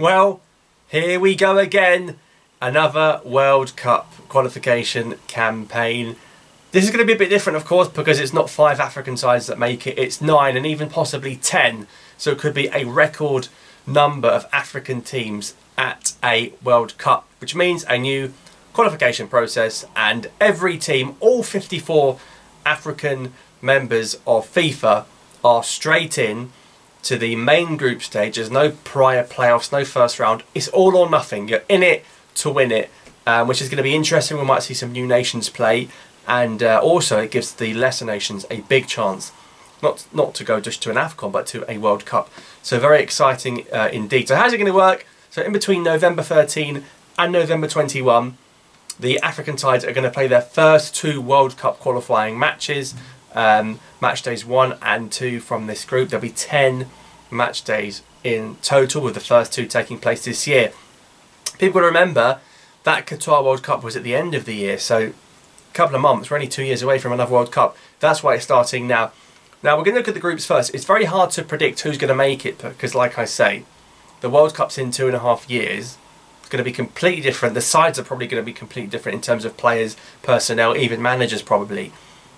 Well, here we go again. Another World Cup qualification campaign. This is going to be a bit different, of course, because it's not five African sides that make it, it's nine and even possibly ten. So it could be a record number of African teams at a World Cup, which means a new qualification process and every team, all 54 African members of FIFA are straight in to the main group stage. There's no prior playoffs, no first round. It's all or nothing. You're in it to win it, um, which is going to be interesting. We might see some new nations play, and uh, also it gives the lesser nations a big chance. Not, not to go just to an AFCON, but to a World Cup. So very exciting uh, indeed. So how's it going to work? So in between November 13 and November 21, the African sides are going to play their first two World Cup qualifying matches um, match days one and two from this group. There'll be 10 match days in total, with the first two taking place this year. People got to remember that Qatar World Cup was at the end of the year, so a couple of months, we're only two years away from another World Cup. That's why it's starting now. Now, we're going to look at the groups first. It's very hard to predict who's going to make it because, like I say, the World Cup's in two and a half years. It's going to be completely different. The sides are probably going to be completely different in terms of players, personnel, even managers, probably.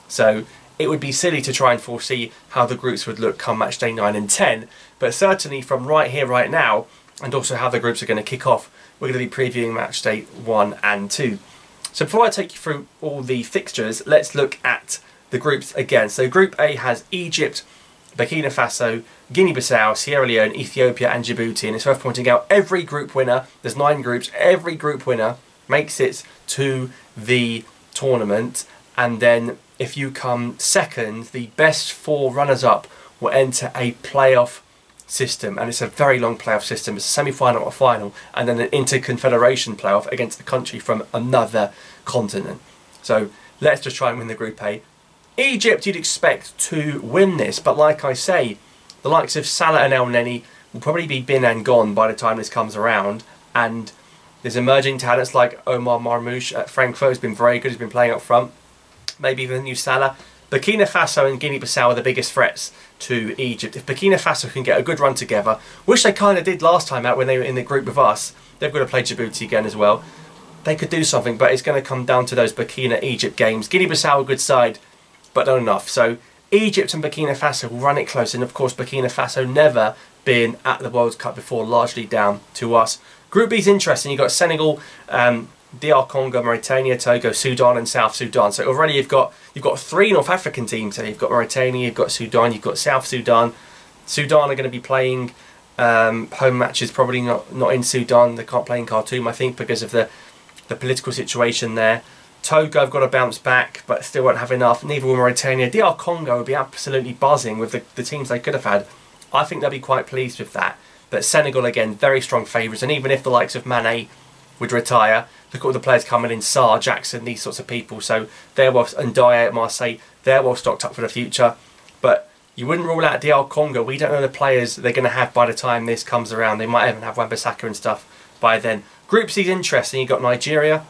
So it would be silly to try and foresee how the groups would look come match day 9 and 10, but certainly from right here, right now, and also how the groups are going to kick off, we're going to be previewing match day 1 and 2. So before I take you through all the fixtures, let's look at the groups again. So Group A has Egypt, Burkina Faso, Guinea-Bissau, Sierra Leone, Ethiopia and Djibouti. And it's worth pointing out every group winner, there's nine groups, every group winner makes it to the tournament. And then if you come second, the best four runners-up will enter a playoff system, and it's a very long playoff system. It's a semi-final or final, and then an inter-confederation playoff against a country from another continent. So let's just try and win the Group A. Egypt, you'd expect to win this, but like I say, the likes of Salah and Elneny will probably be bin and gone by the time this comes around, and there's emerging talents like Omar Marmoush at Frankfurt, who's been very good, he's been playing up front maybe even a new Salah. Burkina Faso and Guinea-Bissau are the biggest threats to Egypt. If Burkina Faso can get a good run together, which they kind of did last time out when they were in the group with us, they've got to play Djibouti again as well. They could do something, but it's going to come down to those Burkina-Egypt games. Guinea-Bissau a good side, but not enough. So Egypt and Burkina Faso will run it close, and of course Burkina Faso never been at the World Cup before, largely down to us. Group B is interesting. You've got Senegal, um, DR Congo, Mauritania, Togo, Sudan, and South Sudan. So already you've got you've got three North African teams. So you've got Mauritania, you've got Sudan, you've got South Sudan. Sudan are going to be playing um, home matches, probably not not in Sudan. They can't play in Khartoum, I think, because of the the political situation there. Togo have got to bounce back, but still won't have enough. Neither will Mauritania. DR Congo will be absolutely buzzing with the, the teams they could have had. I think they'll be quite pleased with that. But Senegal, again, very strong favourites. And even if the likes of Mane would retire, look at all the players coming in, Sarr, Jackson, these sorts of people. So they're well, and Ndiaye at Marseille, they're well stocked up for the future. But you wouldn't rule out DR Congo. We don't know the players they're going to have by the time this comes around. They might even have Wan-Bissaka and stuff by then. Group C's interesting. You've got Nigeria,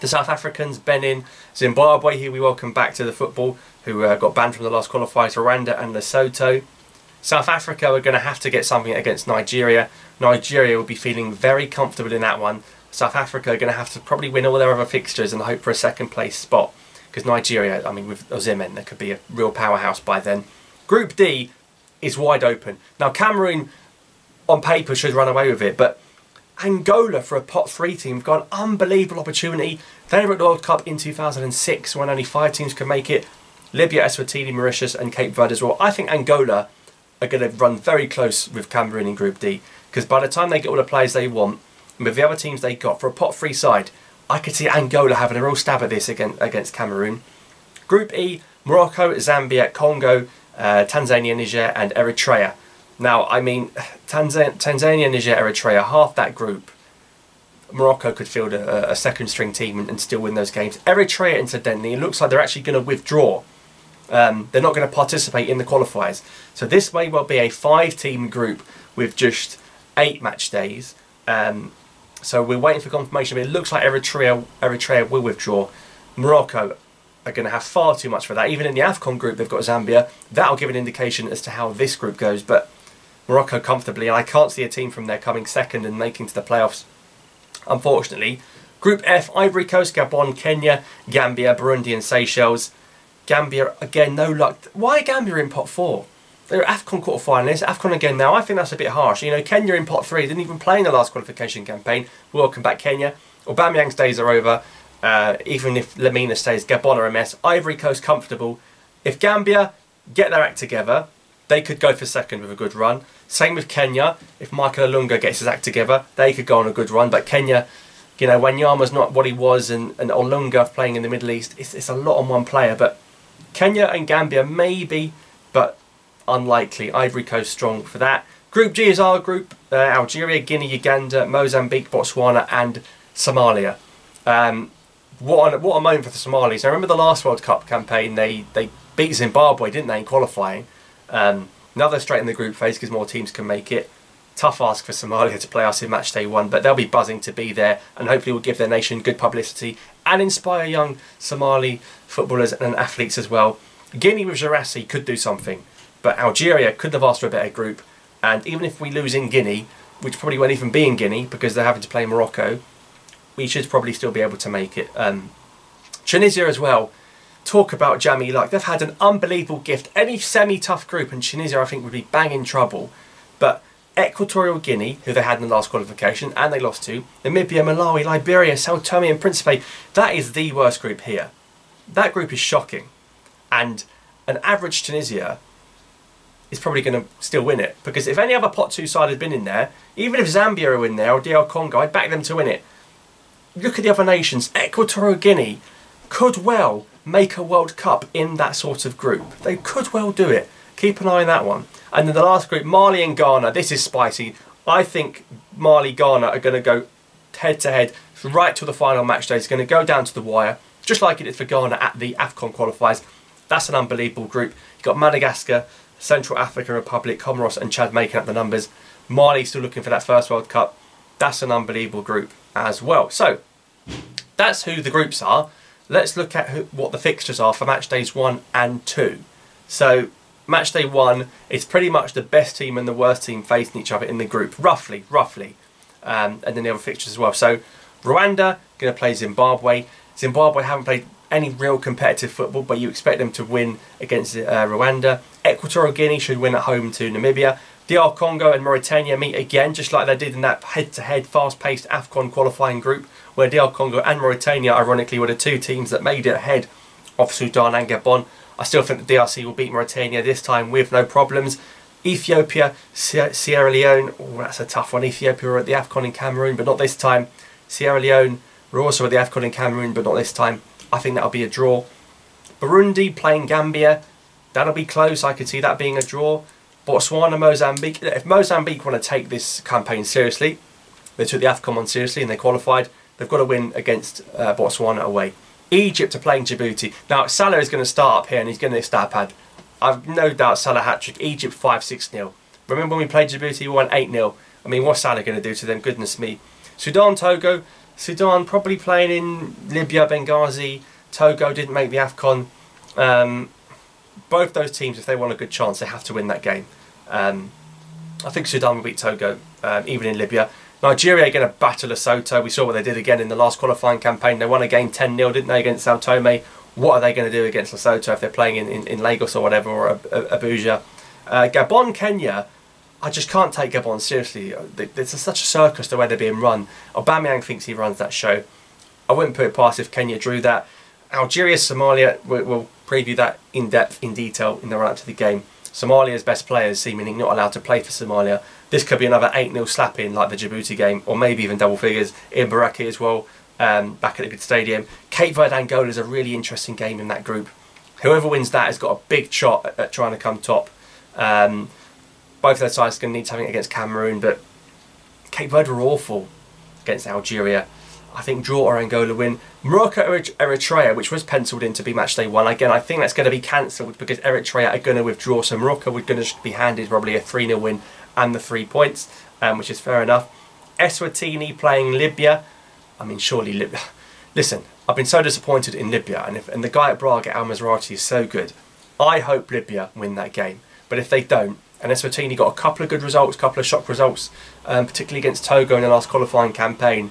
the South Africans, Benin, Zimbabwe, who we welcome back to the football, who uh, got banned from the last qualifiers, Rwanda and Lesotho. South Africa are going to have to get something against Nigeria. Nigeria will be feeling very comfortable in that one. South Africa are going to have to probably win all their other fixtures and hope for a second place spot. Because Nigeria, I mean, with Osimhen, there could be a real powerhouse by then. Group D is wide open. Now, Cameroon, on paper, should run away with it, but Angola for a pot three team have got an unbelievable opportunity. They were at the World Cup in 2006 when only five teams could make it. Libya, Eswatini, Mauritius and Cape Verde as well. I think Angola are going to run very close with Cameroon in Group D because by the time they get all the players they want, with the other teams they got for a pot free side, I could see Angola having a real stab at this against, against Cameroon. Group E, Morocco, Zambia, Congo, uh, Tanzania, Niger and Eritrea. Now, I mean, Tanzania, Niger, Eritrea, half that group, Morocco could field a, a second string team and, and, still win those games. Eritrea, incidentally, it looks like they're actually going to withdraw. Um, they're not going to participate in the qualifiers. So this may well be a five team group with just eight match days. Um, so we're waiting for confirmation, but it looks like Eritrea, Eritrea will withdraw. Morocco are going to have far too much for that. Even in the AFCON group, they've got Zambia. That'll give an indication as to how this group goes. But Morocco comfortably, and I can't see a team from there coming second and making to the playoffs, unfortunately. Group F, Ivory Coast, Gabon, Kenya, Gambia, Burundi and Seychelles. Gambia, again, no luck. Why Gambia in pot four? They're AFCON quarter-finalists, AFCON again now. I think that's a bit harsh. You know, Kenya in pot three didn't even play in the last qualification campaign. Welcome back, Kenya. Aubameyang's days are over. Uh, even if Lemina stays, Gabon are a mess. Ivory Coast comfortable. If Gambia get their act together, they could go for second with a good run. Same with Kenya. If Michael Olunga gets his act together, they could go on a good run. But Kenya, you know, Wanyama's not what he was, and, and Olunga playing in the Middle East, it's, it's a lot on one player. But Kenya and Gambia, maybe, but unlikely. Ivory Coast strong for that. Group G is our group. Uh, Algeria, Guinea, Uganda, Mozambique, Botswana and Somalia. Um, what, a, what a moment for the Somalis. I remember the last World Cup campaign, they, they beat Zimbabwe, didn't they, in qualifying. Um, now they're straight in the group phase because more teams can make it. Tough ask for Somalia to play us in match day one, but they'll be buzzing to be there and hopefully will give their nation good publicity and inspire young Somali footballers and athletes as well. Guinea with Guirassy could do something. But Algeria could have asked for a better group. And even if we lose in Guinea, which probably won't even be in Guinea because they're having to play Morocco, we should probably still be able to make it. Um, Tunisia as well. Talk about jammy luck. They've had an unbelievable gift. Any semi-tough group, and Tunisia I think would be bang in trouble. But Equatorial Guinea, who they had in the last qualification, and they lost to, Namibia, Malawi, Liberia, Sao Tome and Principe, that is the worst group here. That group is shocking. And an average Tunisia is probably going to still win it. Because if any other pot two side had been in there, even if Zambia are in there or DR Congo, I'd back them to win it. Look at the other nations. Equatorial Guinea could well make a World Cup in that sort of group. They could well do it. Keep an eye on that one. And then the last group, Mali and Ghana. This is spicy. I think Mali, Ghana are going to go head to head right to the final match day. It's going to go down to the wire, just like it did for Ghana at the AFCON qualifiers. That's an unbelievable group. You've got Madagascar, Central African Republic, Comoros and Chad making up the numbers. Mali still looking for that first World Cup. That's an unbelievable group as well. So that's who the groups are. Let's look at who, what the fixtures are for match days one and two. So match day one is pretty much the best team and the worst team facing each other in the group, roughly, roughly. Um, and then the other fixtures as well. So Rwanda going to play Zimbabwe. Zimbabwe haven't played any real competitive football, but you expect them to win against uh, Rwanda. Equatorial Guinea should win at home to Namibia. DR Congo and Mauritania meet again, just like they did in that head-to-head, fast-paced AFCON qualifying group, where DR Congo and Mauritania, ironically, were the two teams that made it ahead of Sudan and Gabon. I still think the DRC will beat Mauritania this time with no problems. Ethiopia, Sierra Leone, oh, that's a tough one. Ethiopia were at the AFCON in Cameroon, but not this time. Sierra Leone were also at the AFCON in Cameroon, but not this time. I think that'll be a draw. Burundi playing Gambia, that'll be close. I could see that being a draw. Botswana, Mozambique. If Mozambique want to take this campaign seriously, they took the AFCON on seriously and they qualified, they've got to win against uh, Botswana away. Egypt are playing Djibouti. Now, Salah is going to start up here and he's going to star pad. I've no doubt Salah hat trick. Egypt 5 6 0. Remember when we played Djibouti, we won 8 0. I mean, what's Salah going to do to them? Goodness me. Sudan, Togo, Sudan probably playing in Libya, Benghazi. Togo didn't make the AFCON. Um, both those teams, if they want a good chance, they have to win that game. Um, I think Sudan will beat Togo, um, even in Libya. Nigeria are going to battle Lesotho. We saw what they did again in the last qualifying campaign. They won a game 10 0, didn't they, against Sao Tome? What are they going to do against Lesotho if they're playing in, in, in Lagos or whatever, or Abuja? Uh, Gabon, Kenya, I just can't take Gabon seriously. It's such a circus the way they're being run. Aubameyang thinks he runs that show. I wouldn't put it past if Kenya drew that. Algeria, Somalia, we'll preview that in depth, in detail in the run up to the game. Somalia's best players seemingly not allowed to play for Somalia. This could be another 8 0 slapping like the Djibouti game, or maybe even double figures in Baraki as well, um, back at the good stadium. Cape Verde Angola is a really interesting game in that group. Whoever wins that has got a big shot at, at trying to come top. Um, both their sides are going to need something against Cameroon, but Cape Verde were awful against Algeria. I think draw or Angola win. Morocco Eritrea, which was penciled in to be match day one. Again, I think that's going to be cancelled because Eritrea are going to withdraw. So Morocco are going to be handed probably a 3 0 win and the three points, um, which is fair enough. Eswatini playing Libya. I mean, surely Libya. Listen, I've been so disappointed in Libya, and, if, and the guy at Braga, Al-Musrati, is so good. I hope Libya win that game. But if they don't, And Eswatini got a couple of good results, a couple of shock results, um, particularly against Togo in the last qualifying campaign.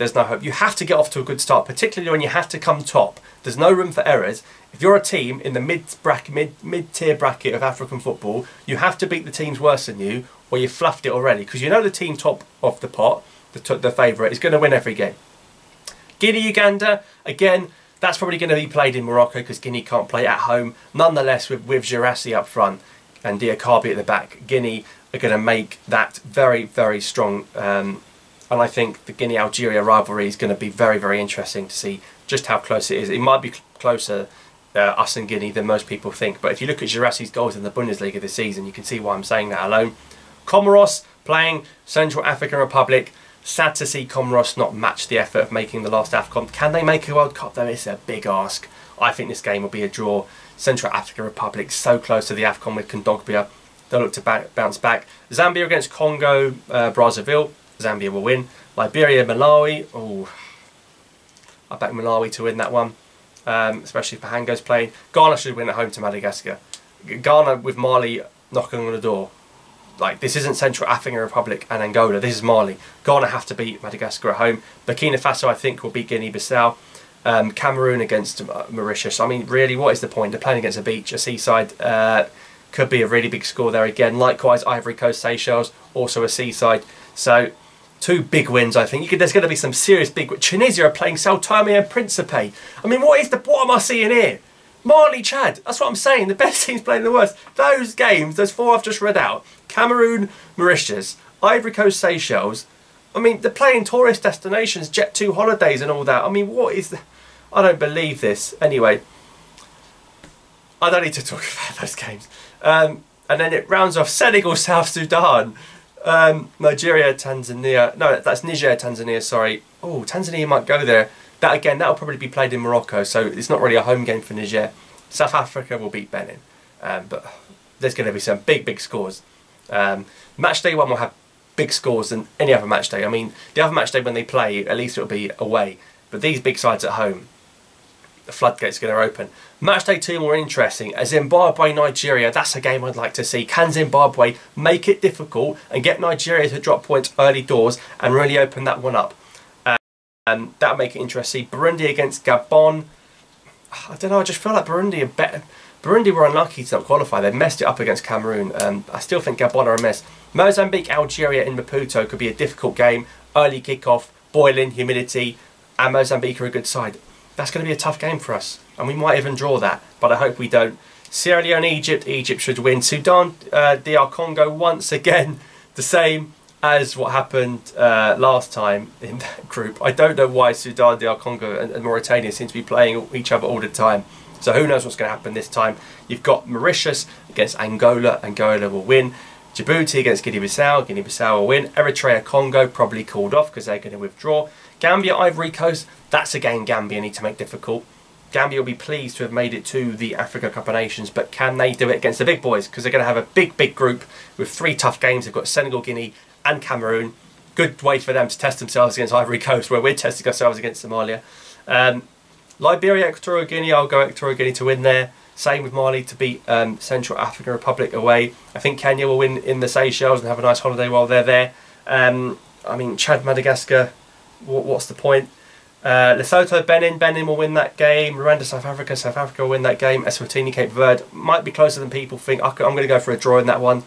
There's no hope. You have to get off to a good start, particularly when you have to come top. There's no room for errors. If you're a team in the mid bracket, mid mid tier bracket of African football, you have to beat the teams worse than you, or you've fluffed it already. Because you know the team top of the pot, the, the favourite, is going to win every game. Guinea Uganda again. That's probably going to be played in Morocco because Guinea can't play at home. Nonetheless, with with Guirassy up front, and Diakhaby at the back, Guinea are going to make that very, very strong. Um, and I think the Guinea Algeria rivalry is going to be very, very interesting to see just how close it is. It might be closer, uh, us and Guinea, than most people think. But if you look at Guirassy's goals in the Bundesliga this season, you can see why I'm saying that alone. Comoros playing Central African Republic. Sad to see Comoros not match the effort of making the last AFCON. Can they make a World Cup though? It's a big ask. I think this game will be a draw. Central African Republic so close to the AFCON with Kondogbia. They'll look to back, bounce back. Zambia against Congo, uh, Brazzaville. Zambia will win. Liberia, Malawi. Oh, I back Malawi to win that one, um, especially if Pahango's playing. Ghana should win at home to Madagascar. Ghana with Mali knocking on the door. Like, this isn't Central African Republic and Angola. This is Mali. Ghana have to beat Madagascar at home. Burkina Faso, I think, will beat Guinea-Bissau. Um, Cameroon against Mauritius. I mean, really, what is the point? They're playing against a beach, a seaside. Uh, could be a really big score there again. Likewise, Ivory Coast, Seychelles, also a seaside. So, two big wins, I think. Could, there's going to be some serious big. Tunisia are playing Sao Tome and Principe. I mean, what is the? What am I seeing here? Mali, Chad. That's what I'm saying. The best teams playing the worst. Those games, those four I've just read out. Cameroon, Mauritius, Ivory Coast, Seychelles. I mean, they're playing tourist destinations, Jet2 holidays and all that. I mean, what is the... I don't believe this. Anyway, I don't need to talk about those games. Um, and then it rounds off Senegal, South Sudan, um, Nigeria, Tanzania. No, that's Niger, Tanzania, sorry. Oh, Tanzania might go there. That again, that'll probably be played in Morocco, so it's not really a home game for Niger. South Africa will beat Benin. Um, but there's going to be some big, big scores. Um, match day one will have big scores than any other match day. I mean, the other match day when they play, at least it'll be away. But these big sides at home, the floodgates are going to open. Match day two more interesting. As Zimbabwe Nigeria, that's a game I'd like to see. Can Zimbabwe make it difficult and get Nigeria to drop points early doors and really open that one up? Um, that'll make it interesting. Burundi against Gabon. I don't know. I just feel like Burundi are better. Burundi were unlucky to not qualify. They messed it up against Cameroon. Um, I still think Gabon are a mess. Mozambique, Algeria in Maputo could be a difficult game. Early kick-off, boiling, humidity, and Mozambique are a good side. That's going to be a tough game for us, and we might even draw that, but I hope we don't. Sierra Leone, Egypt, Egypt should win. Sudan, uh, DR Congo, once again, the same as what happened uh, last time in that group. I don't know why Sudan, DR Congo, and, and Mauritania seem to be playing each other all the time. So who knows what's going to happen this time. You've got Mauritius against Angola. Angola will win. Djibouti against Guinea-Bissau. Guinea-Bissau will win. Eritrea, Congo probably called off because they're going to withdraw. Gambia, Ivory Coast. That's a game Gambia need to make difficult. Gambia will be pleased to have made it to the Africa Cup of Nations, but can they do it against the big boys? Because they're going to have a big, big group with three tough games. They've got Senegal, Guinea, and Cameroon. Good way for them to test themselves against Ivory Coast, where we're testing ourselves against Somalia. Um, Liberia, Equatorial Guinea, I'll go Equatorial Guinea to win there. Same with Mali to beat um, Central African Republic away. I think Kenya will win in the Seychelles and have a nice holiday while they're there. Um, I mean, Chad, Madagascar, what, what's the point? Uh, Lesotho, Benin, Benin will win that game. Rwanda, South Africa, South Africa will win that game. Eswatini, Cape Verde might be closer than people think. I'm going to go for a draw in that one.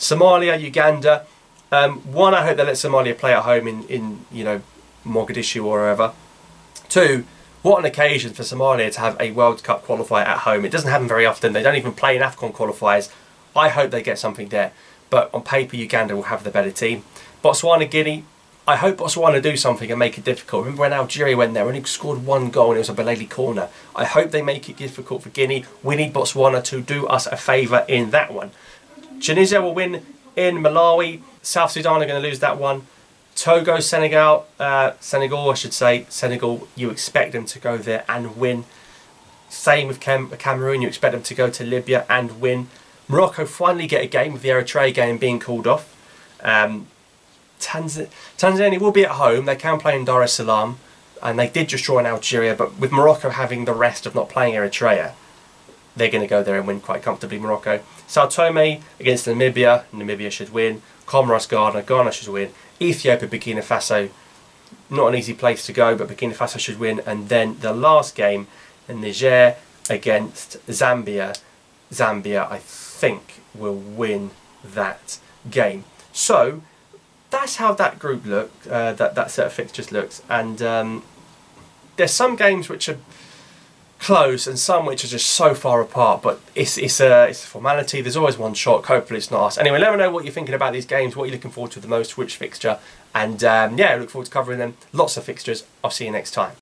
Somalia, Uganda. Um, one, I hope they let Somalia play at home in, in you know Mogadishu or wherever. Two, what an occasion for Somalia to have a World Cup qualifier at home. It doesn't happen very often. They don't even play in AFCON qualifiers. I hope they get something there. But on paper, Uganda will have the better team. Botswana, Guinea, I hope Botswana do something and make it difficult. Remember when Algeria went there and only scored one goal and it was a Belaili corner. I hope they make it difficult for Guinea. We need Botswana to do us a favour in that one. Tunisia will win in Malawi. South Sudan are going to lose that one. Togo, Senegal, uh, Senegal, I should say, Senegal, you expect them to go there and win. Same with Cam Cameroon, you expect them to go to Libya and win. Morocco finally get a game with the Eritrea game being called off. Um, Tanz Tanzania will be at home, they can play in Dar es Salaam, and they did just draw in Algeria, but with Morocco having the rest of not playing Eritrea, they're going to go there and win quite comfortably, Morocco. Sao Tome against Namibia, Namibia should win. Comoros, Gardner, Ghana should win. Ethiopia, Burkina Faso, not an easy place to go, but Burkina Faso should win. And then the last game, in Niger against Zambia. Zambia, I think, will win that game. So that's how that group look, uh, that that set of fixtures looks. And um, there's some games which are close and some which are just so far apart but it's it's a it's a formality. There's always one shot. Hopefully it's not us. Anyway let me know what you're thinking about these games what you're looking forward to the most which fixture. And um, yeah I look forward to covering them. Lots of fixtures. I'll see you next time